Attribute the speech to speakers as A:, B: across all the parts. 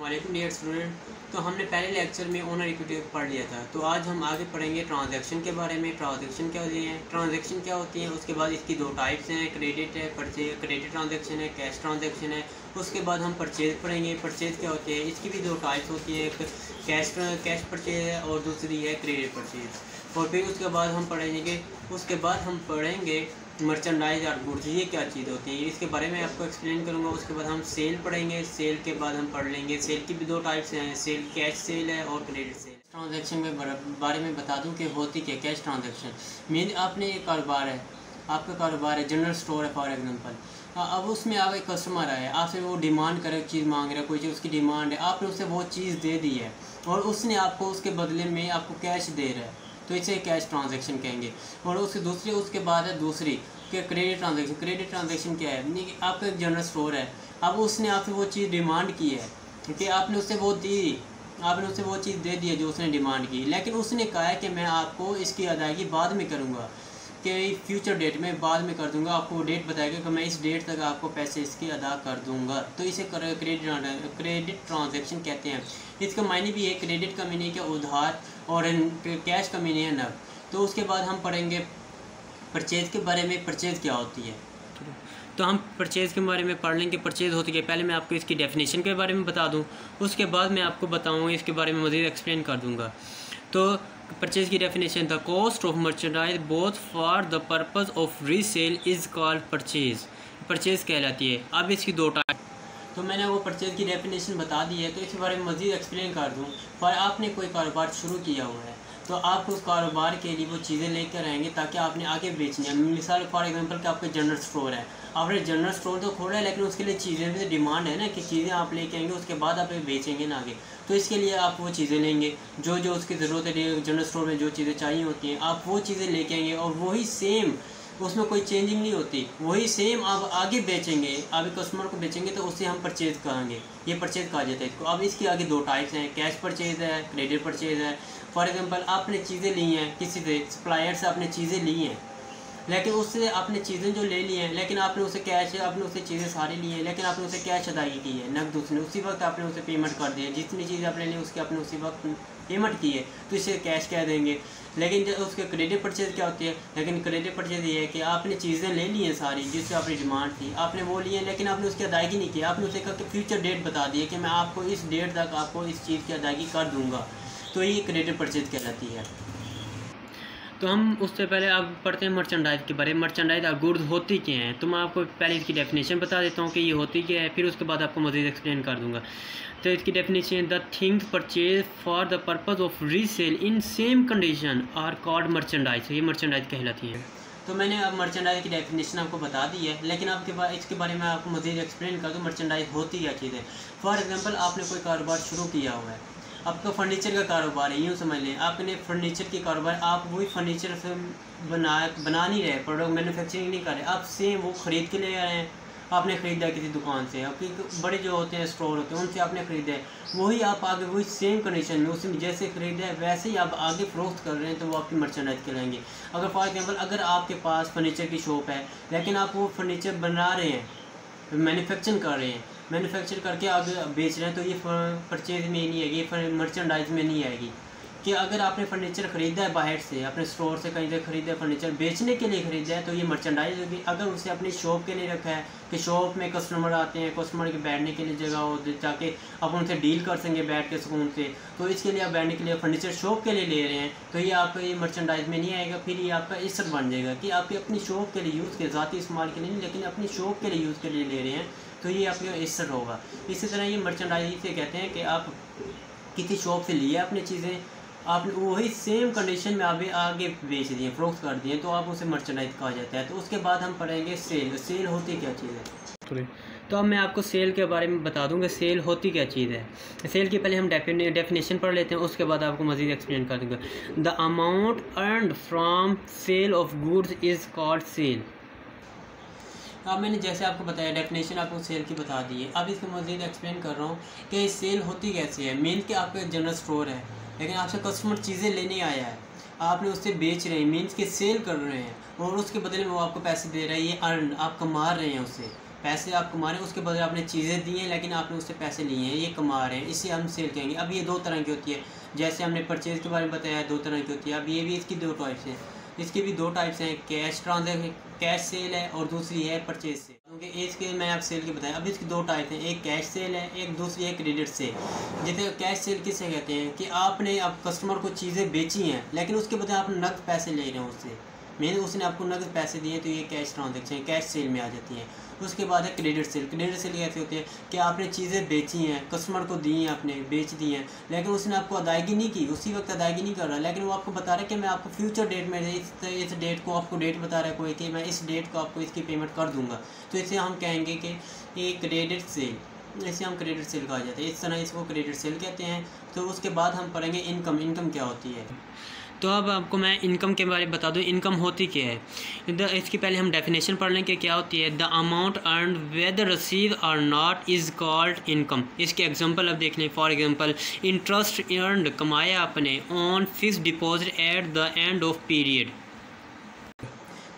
A: वालेकुम dear student तो हमने पहले लेक्चर में ओनर इक्विटी पढ़ लिया था। तो आज हम आगे पढ़ेंगे ट्रांजैक्शन के बारे में। ट्रांजैक्शन क्या होती है? ट्रांजैक्शन क्या होती है? उसके बाद इसकी दो टाइप्स हैं। क्रेडिट है परचेज क्रेडिट ट्रांजैक्शन है कैश ट्रांजैक्शन है। उसके बाद हम परचेज पढ़ेंगे। परचेज क्या होती है? इसकी भी दो टाइप्स होती है। एक कैश कैश परचेज है और दूसरी है क्रेडिट परचेज और फिर उसके बाद हम पढ़ेंगे उसके बाद हम पढ़ेंगे मर्चेंडाइज और गुड्स ये क्या चीज़ होती है? इसके बारे में आपको एक्सप्लेन करूँगा, उसके बाद हम सेल पढ़ेंगे सेल के बाद हम पढ़ लेंगे। सेल की भी दो टाइप्स हैं सेल कैश सेल है और क्रेडिट सेल ट्रांजैक्शन के बारे में बता दूँ कि होती क्या कैश ट्रांजैक्शन मेन आपने एक कारोबार है, आपका कारोबार है जनरल स्टोर है फॉर एग्जांपल अब उसमें आप एक कस्टमर आए आपसे वो डिमांड करे चीज़ मांग रहा है, कोई चीज़ उसकी डिमांड है, आपने उसे वो चीज़ दे दी है और उसने आपको उसके बदले में आपको कैश दे रहा है तो इसे कैश ट्रांजैक्शन कहेंगे। और उसके दूसरी, उसके बाद है दूसरी कि क्रेडिट ट्रांजेक्शन क्रेडिट ट्रांजेक्शन क्या है? नहीं कि आपका एक जनरल स्टोर है। अब उसने आपसे वो चीज़ डिमांड की है कि आपने उससे वो दी, आपने उसे वो चीज़ दे दी है जो उसने डिमांड की। लेकिन उसने कहा है कि मैं आपको इसकी अदायगी बाद में करूँगा, कि फ्यूचर डेट में बाद में कर दूँगा। आपको डेट बताएगा कि मैं इस डेट तक आपको पैसे इसके अदा कर दूँगा। तो इसे क्रेडिट क्रेडिट ट्रांजेक्शन कहते हैं। इसका मायने भी है क्रेडिट का मीनिंग है उधार और कैश का मीनिंग है नग तो उसके बाद हम पढ़ेंगे परचेज़ के बारे में परचेज़ क्या होती है? तो हम परचेज़ के बारे में पढ़ लेंगे परचेज़ होती है? पहले मैं आपको इसकी डेफिनेशन के बारे में बता दूँ उसके बाद मैं आपको बताऊँगा इसके बारे में मज़ीद एक्सप्लेन कर दूँगा। तो परचेज़ की definition the cost of merchandise both for the purpose of resale is called purchase purchase कहलाती है। अब इसकी दो टाइप तो मैंने वो परचेज़ की डेफिनेशन बता दी है तो इसके बारे में मज़ीद एक्सप्लेन कर दूँ पर आपने कोई कारोबार शुरू किया हुआ है। तो आप उस कारोबार के लिए वो चीज़ें लेकर आएँगे ताकि आपने आगे बेचनी है। मिसाल फॉर एग्जांपल कि आपका जनरल स्टोर है। आपने जनरल स्टोर तो खोला है, लेकिन उसके लिए चीज़ें भी डिमांड है ना कि चीज़ें आप लेके आएँगे, उसके बाद आप बेचेंगे ना आगे। तो इसके लिए आप वो चीज़ें लेंगे, जो जो उसकी ज़रूरत है जनरल स्टोर में जो चीज़ें चाहिए होती हैं, आप वो चीज़ें लेके आएँगे और वही सेम उसमें कोई चेंजिंग नहीं होती। वही सेम आप आगे बेचेंगे, आप कस्टमर को बेचेंगे तो उससे हम परचेज करेंगे। ये परचेज कहा जाता है इसको। अब इसके आगे दो टाइप्स हैं कैश परचेज है क्रेडिट परचेज है। फॉर एग्जांपल आपने चीज़ें ली हैं किसी से सप्लायर से आपने चीज़ें ली हैं, लेकिन उससे आपने चीज़ें जो ले ली हैं, लेकिन आपने उसे कैश आपने उसे चीज़ें सारी ली हैं, लेकिन आपने उसे कैश अदाई की है, नकद उसने उसी वक्त आपने उसे पेमेंट कर दिया जितनी चीज़ आपने ली उसकी आपने उसी वक्त पेमेंट की है तो इसे कैश कह देंगे। लेकिन जब उसके क्रेडिट परचेज क्या होती है? लेकिन क्रेडिट परचेज ये है कि आपने चीज़ें ले ली हैं सारी, जिससे आपकी डिमांड थी, आपने वो ली है, लेकिन आपने उसकी अदायगी नहीं की, आपने उसे कहा कि फ्यूचर डेट बता दी है कि मैं आपको इस डेट तक आपको इस चीज़ की अदायगी कर दूँगा। तो ये क्रेडिट परचेज कहलाती है। तो हम उससे पहले आप पढ़ते हैं मर्चेंडाइज के बारे में। मर्चेंडाइज और गुड्स होती क्या हैं? तो मैं आपको पहले इसकी डेफिनेशन बता देता हूँ कि ये होती क्या है फिर उसके बाद आपको मज़ीद एक्सप्लेन कर दूँगा। तो इसकी definition the things purchase for the purpose of resale in same condition are called merchandise ये मर्चेंडाइज कहलाती है। तो मैंने अब मर्चेंडाइज की डेफिनेशन आपको बता दी है लेकिन आपके बाद इसके बारे में आपको मज़ीद एक्सप्लेन कर दूँ मर्चेंडाइज होती क्या चीज़। है फॉर एग्ज़ाम्पल आपने कोई कारोबार शुरू किया हुआ है। आपका फर्नीचर का कारोबार है, यूँ समझ लें। आपने फर्नीचर के कारोबार, आप वही फर्नीचर से बना बना नहीं रहे प्रोडक्ट मैन्युफैक्चरिंग नहीं कर रहे। आप सेम वो ख़रीद के ले आ रहे हैं। आपने ख़रीदा किसी दुकान से। आपके बड़े जो होते हैं स्टोर होते हैं, उनसे आपने ख़रीदा है। वही आप आगे, वही सेम कंडीशन में उसमें जैसे ख़रीदा है, वैसे ही आप आगे फ़रोख्त कर रहे हैं तो वो आपकी मर्चेंडाइज कहलाएँगे। अगर फॉर एग्जांपल अगर आपके पास फर्नीचर की शॉप है, लेकिन आप वो फर्नीचर बना रहे हैं मैन्युफैक्चरिंग कर रहे हैं मैन्युफैक्चर करके आगे बेच रहे हैं तो ये परचेज में नहीं आएगी, ये मर्चेंडाइज में नहीं आएगी। कि अगर आपने फर्नीचर ख़रीदा है बाहर से, अपने स्टोर से कहीं से ख़रीदा है फर्नीचर बेचने के लिए ख़रीदा है तो ये मर्चेंडाइज होगी। अगर उसे अपनी शॉप के लिए रखा है, कि शॉप में कस्टमर आते हैं कस्टमर के बैठने के लिए जगह हो जाके आप उनसे डील कर सकेंगे बैठ के सुकून से तो इसके लिए आप बैठने के लिए फर्नीचर शॉप के लिए ले रहे हैं तो ये आपका ये मर्चेंडाइज में नहीं आएगा, फिर ये आपका इज़्ज़त बन जाएगा कि आपकी अपनी शॉप के लिए यूज़ के ज़ाती इस्तेमाल के लिए नहीं, लेकिन अपनी शॉप के लिए यूज़ के लिए ले रहे हैं। तो ये आपके इज़्ज़त होगा। इसी तरह ये मर्चेंडाइज से कहते हैं कि आप किसी शॉप से लिए अपनी चीज़ें आपने वही सेम कंडीशन में आप आगे बेच दिए फ्रोक्स कर दिए तो आप उसे मर्चेंडाइज कहा जाता है। तो उसके बाद हम पढ़ेंगे सेल सेल होती क्या चीज़ है? तो अब मैं आपको सेल के बारे में बता दूँगा सेल होती क्या चीज़ है। सेल की पहले हम डेफिनेशन पढ़ लेते हैं उसके बाद आपको मज़ीद एक्सप्लेन कर दूँगा। The amount earn from sale of goods is called sale अब मैंने जैसे आपको बताया डेफिनेशन आपको सेल की बता दी है। अब इसको मज़ीद एक्सप्लेन कर रहा हूँ कि सेल होती कैसे है। मेन के आपका जनरल स्टोर है, लेकिन आपसे कस्टमर चीज़ें लेने आया है। आपने उससे बेच रहे हैं मीन्स के सेल कर रहे हैं, और उसके बदले में वो आपको पैसे दे रहा है, ये अर्न आप कमा रहे हैं उससे पैसे आप कमा रहे हैं, उसके बदले आपने चीज़ें दी हैं, लेकिन आपने उससे पैसे लिए हैं, ये कमा रहे हैं। इसे हम सेल कहेंगे। अब ये दो तरह की होती है। जैसे हमने परचेज़ के बारे में बताया, दो तरह की होती है। अब ये भी इसकी दो टाइप्स हैं। इसकी भी दो टाइप्स हैं कैश ट्रांजेक्शन कैश सेल है और दूसरी है परचेज सेल क्योंकि इसके मैं आप सेल के बताया, अब इसकी दो टाइप हैं, एक कैश सेल है, एक दूसरी है क्रेडिट सेल जैसे कैश सेल किसे कहते हैं कि आपने अब कस्टमर को चीज़ें बेची हैं, लेकिन उसके बजाय आप नकद पैसे ले रहे हैं उससे. मेन उसने आपको नकद पैसे दिए तो ये कैश ट्रांजेक्शन कैश सेल में आ जाती है। उसके बाद है क्रेडिट सेल क्रेडिट सेल कैसे होती है कि आपने चीज़ें बेची हैं कस्टमर को दी हैं आपने, बेच दी हैं, लेकिन उसने आपको अदायगी नहीं की, उसी वक्त अदायगी नहीं कर रहा। लेकिन वो आपको बता रहा है कि मैं आपको फ्यूचर डेट में इस इस डेट को आपको डेट बता रहा है कोई कि मैं इस डेट को आपको इसकी पेमेंट कर दूँगा। तो इसे हम कहेंगे कि ये क्रेडिट सेल इसे हम क्रेडिट सेल कहा जाता है। इस तरह इसको क्रेडिट सेल कहते हैं। तो उसके बाद हम पढ़ेंगे इनकम इनकम क्या होती है? तो अब आपको मैं इनकम के बारे में बता दूँ इनकम होती क्या है? द, इसकी पहले हम डेफिनेशन पढ़ लें कि क्या होती है? The amount earn whether receive और नॉट इज़ कॉल्ड इनकम इसके एग्जांपल अब देख लें। फॉर एग्जांपल इंटरेस्ट अर्न कमाया आपने on fix deposit at the end of period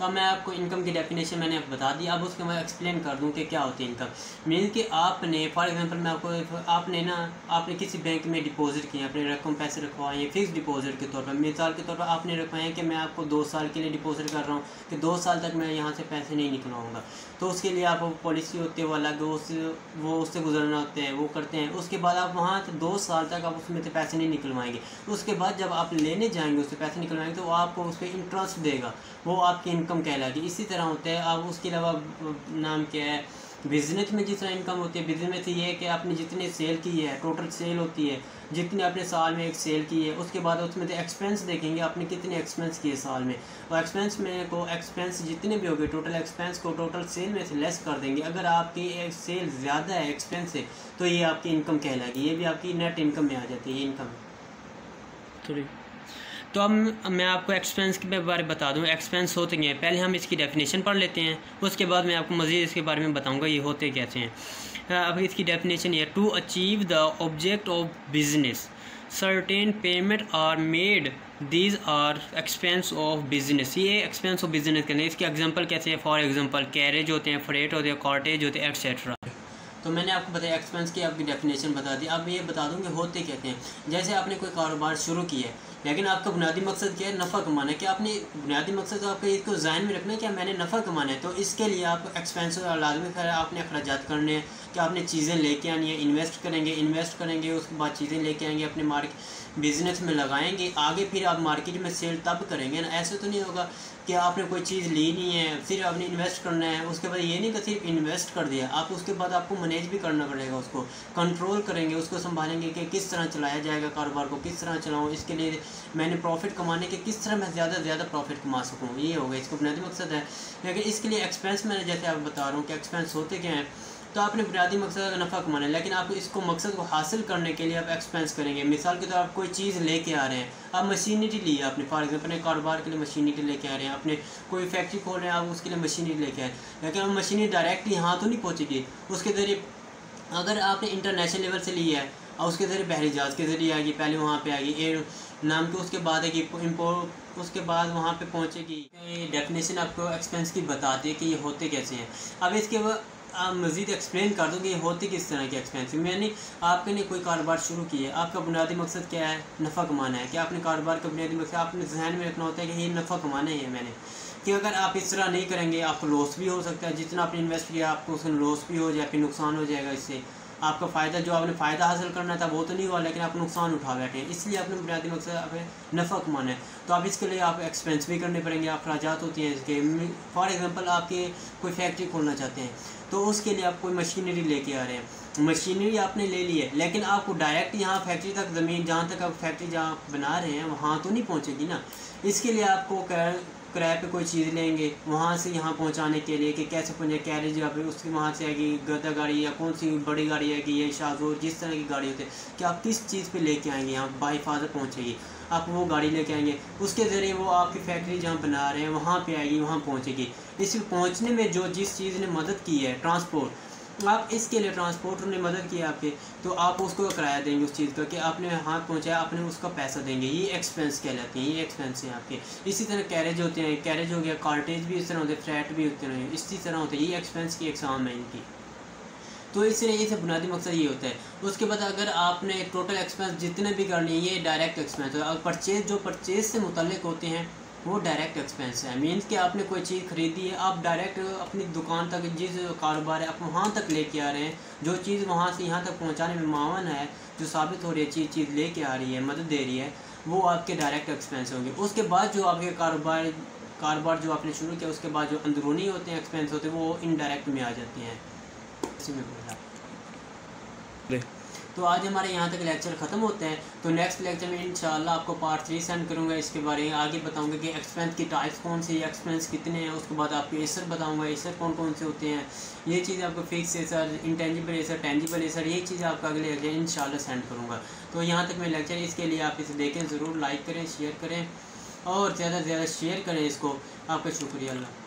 A: तो मैं आपको इनकम की डेफिनेशन मैंने बता दी, अब उसके मैं एक्सप्लेन कर दूँ कि क्या होती है इनकम मीन कि आपने फॉर एग्जांपल मैं आपको आपने ना, आपने किसी बैंक में डिपॉजिट किए अपने रकम पैसे रखवाए फिक्स डिपॉजिट के तौर पर, मिसाल के तौर पर आपने रखवाए कि मैं आपको दो साल के लिए डिपॉजिट कर रहा हूँ, कि दो साल तक मैं यहाँ से पैसे नहीं निकलवाऊँगा. तो उसके लिए आपको पॉलिसी होती है वो अलग, उस, वो उससे गुजरना होते हैं, वो करते हैं। उसके बाद आप वहाँ दो साल तक आप उसमें से पैसे नहीं निकलवाएँगे। उसके बाद जब आप लेने जाएँगे, उससे पैसे निकलवाएँगे तो वो आपको उस पर इंटरेस्ट देगा। वो आपकी इनकम कहलाएगी। इसी तरह होता है, आप उसके अलावा नाम क्या है बिज़नेस में जितना इनकम होती है बिज़नेस में से ये है कि आपने जितनी सेल की है टोटल सेल होती है, जितनी आपने साल में एक सेल की है, उसके बाद उसमें से एक्सपेंस देखेंगे आपने कितने एक्सपेंस किए साल में। और एक्सपेंस में को एक्सपेंस जितने भी हो गए टोटल एक्सपेंस को टोटल सेल में से लेस कर देंगे। अगर आपकी सेल ज़्यादा है एक्सपेंस है तो ये आपकी इनकम कहलाएगी। ये भी आपकी नेट इनकम में आ जाती है, ये इनकम थोड़ी तो अब मैं आपको एक्सपेंस के बारे में बता दूँ। एक्सपेंस होते हैं? पहले हम इसकी डेफिनेशन पढ़ लेते हैं। उसके बाद मैं आपको मज़ीद इसके बारे में बताऊँगा ये होते कैसे हैं। अब इसकी डेफिनेशन ये to achieve the object of business certain payment are made these are expense of business ये एक्सपेंस ऑफ़ बिज़नेस के इसके एग्जांपल कैसे हैं? फॉर एग्जांपल कैरेज होते हैं फ्रेट होते हैं कॉटेज होते हैं एक्सेट्रा तो मैंने आपको बताया एक्सपेंस की आपकी डेफिनेशन बता दी। अब ये बता दूँ कि होते कहते हैं जैसे आपने कोई कारोबार शुरू किया है, लेकिन आपका बुनियादी मकसद क्या है? नफ़ा कमाना है। कि आपने बुनियादी मकसद आपका इसको जहन में रखना है कि मैंने नफ़ा कमाना है? तो इसके लिए आप एक्सपेंस और लाजमी खैर आपने अखराज करने हैं। कि आपने चीज़ें लेके आनी है? इन्वेस्ट करेंगे इन्वेस्ट करेंगे, उसके बाद चीज़ें लेके आएँगे अपने मार्केट बिज़नेस में लगाएँगे, आगे फिर आप मार्केट में सेल तब करेंगे ना। ऐसे तो नहीं होगा कि आपने कोई चीज़ ली नहीं है सिर्फ़ आपने इन्वेस्ट करना है, उसके बाद ये नहीं कि सिर्फ़ इन्वेस्ट कर दिया, आप उसके बाद आपको मैनेज भी करना पड़ेगा उसको। कंट्रोल करेंगे, उसको संभालेंगे कि किस तरह चलाया जाएगा कारोबार को, किस तरह चलाऊँ, इसके लिए मैंने प्रॉफिट कमाने के किस तरह मैं ज़्यादा से ज़्यादा प्रॉफिट कमा सकूँ, ये होगा इसका बुनियादी मकसद है। लेकिन इसके लिए एक्सपेंस मैंने जैसे आप बता रहा हूँ कि एक्सपेंस होते क्या हैं? तो आपने बुनियादी मकसद का नफ़ा कमाना है, लेकिन आपको इसको मकसद को हासिल करने के लिए आप एक्सपेंस करेंगे। मिसाल के तौर तो आप कोई चीज़ लेके आ रहे हैं, आप मशीनरी ली है आपने फॉर एग्ज़ाम्पल अपने कारोबार के लिए मशीनरी लेके आ रहे हैं अपने कोई फैक्ट्री खोल रहे हैं, आप उसके लिए मशीनरी लेके आए। लेकिन आप मशीनरी डायरेक्टली यहाँ तो नहीं पहुँचेगी, उसके ज़रिए अगर आपने इंटरनेशनल लेवल से ली है, और उसके ज़रिए बहरी जहाज़ के ज़रिए आएगी, पहले वहाँ पे आएगी एयर नाम के उसके बाद कि इम्पोर्ट उसके बाद वहाँ पे पहुँचेगी। डेफिनेशन आपको एक्सपेंस की बताती है कि ये होते कैसे हैं। अब इसके आप मज़ीद एक्सप्लेन कर दो कि होती किस तरह की एक्सपेंस मैंने आपके लिए कोई कारोबार शुरू किया है, आपका बुनियादी मकसद क्या है? नफ़ा कमाना है। कि आपने कारोबार का बुनियादी मकसद, आपने जहन में रखना होता है कि ये नफ़ा कमाना है मैंने। कि अगर आप इस तरह नहीं करेंगे, आपको लॉस भी हो सकता है। जितना आपने इन्वेस्ट किया, आपको उसमें लॉस भी हो जाए, फिर नुकसान हो जाएगा इससे। आपका फ़ायदा, जो आपने फ़ायदा हासिल करना था, वो तो नहीं हुआ, लेकिन आप नुकसान उठा बैठे हैं। इसलिए आपने बुनियादी मकसद आप नफ़ा कमाना है। तो आप इसके लिए आप एक्सपेंस भी करने पड़ेंगे, आप अखराज होती हैं इसके फॉर एग्ज़ाम्पल आपके कोई फैक्ट्री खोलना चाहते हैं। तो उसके लिए आप कोई मशीनरी लेके आ रहे हैं। मशीनरी आपने ले ली है, लेकिन आपको डायरेक्ट यहाँ फैक्ट्री तक ज़मीन, जहाँ तक आप फैक्ट्री जहाँ बना रहे हैं, वहाँ तो नहीं पहुँचेगी ना। इसके लिए आपको किराए पे कोई चीज़ लेंगे, वहाँ से यहाँ पहुँचाने के लिए कि कैसे पहुँचे कैरेज या फिर उसकी वहाँ से आएगी, गदा गाड़ी या कौन सी बड़ी गाड़ी आएगी, या शाजोर जिस तरह की गाड़ी होती है, कि आप किस चीज़ पे लेके आएँगे, यहाँ बाई फादर पहुँचेगी। आप वो गाड़ी लेके आएँगे। उसके ज़रिए वो आपकी फैक्ट्री जहाँ बना रहे हैं, वहाँ पे आएगी, वहाँ पहुँचेगी। इस पहुँचने में जो जिस चीज़ ने मदद की है ट्रांसपोर्ट आप इसके लिए ट्रांसपोर्टर ने मदद की आपके तो आप उसको किराया देंगे उस चीज़ का कि आपने हाथ पहुँचाया, आपने उसका पैसा देंगे। ये एक्सपेंस कहलाते हैं, ये एक्सपेंस हैं आपके। इसी तरह कैरेज होते हैं कैरेज हो गया कार्टेज भी इस तरह होते हैं फ्लैट भी हैं, इसी तरह होते हैं। ये एक्सपेंस की एग्ज़ाम है इनकी। तो इसलिए ये सब बुनियादी मकसद ये होता है। उसके बाद अगर आपने टोटल एक्सपेंस जितने भी करनी है, ये डायरेक्ट एक्सपेंस है। परचेज जो परचेज से मुतलक होते हैं, वो डायरेक्ट एक्सपेंस है। मीन्स कि आपने कोई चीज़ ख़रीदी है, आप डायरेक्ट अपनी दुकान तक, जिस कारोबार है, आप वहाँ तक लेके आ रहे हैं। जो चीज़ वहाँ से यहाँ तक पहुँचाने में मावन है, जो साबित हो रही है, चीज़ चीज़ लेके आ रही है, मदद दे रही है, वो आपके डायरेक्ट एक्सपेंस होंगे। उसके बाद जो आपके कारोबार कारोबार जो आपने शुरू किया, उसके बाद जो अंदरूनी होते हैं एक्सपेंस होते हैं, वो इनडायरेक्ट में आ जाते हैं। इसी में तो आज हमारे यहाँ तक लेक्चर ख़त्म होते हैं। तो नेक्स्ट लेक्चर में इंशाल्लाह आपको पार्ट थ्री सेंड करूँगा। इसके बारे में आगे बताऊँगा कि एक्सपेंस की टाइप्स कौन सी एक्सपेंस कितने हैं। उसके बाद आपको एसर बताऊँगा। एसर कौन कौन से होते हैं। ये चीज़ आपको fix asset intangible asset tangible asset ये चीज़ आपको अगले लेक्चर इन सेंड करूँगा। तो यहाँ तक मैं लेक्चर इसके लिए आप इसे देखें ज़रूर लाइक करें शेयर करें और ज़्यादा से ज़्यादा शेयर करें इसको। आपका शुक्रिया अल्लाह।